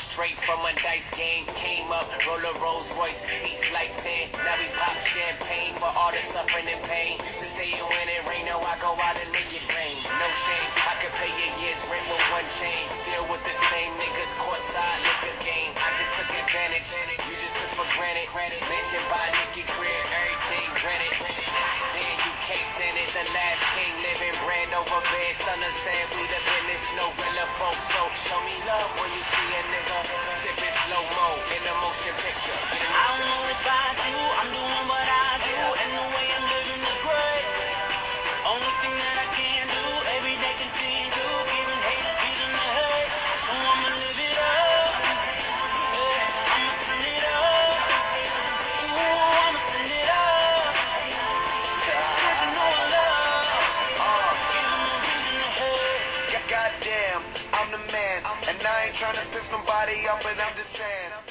straight from a dice game. Came up, roll a Rolls Royce, seats like 10. Now we pop champagne for all the suffering and pain. Used to stay in when it rain, now I go out and make it rain. No shame, I could pay a year's rent with one chain. Still with the same niggas, courtside liquor game. I just took advantage, you just took for granted. Mansion by Nicky Greer, everything granted. Then you can't stand it, the last king living brand over bed. Son of Sam, we the business, no villa folks. So show me love Goddamn, I'm the man. And I ain't tryna piss nobody off, but I'm just saying.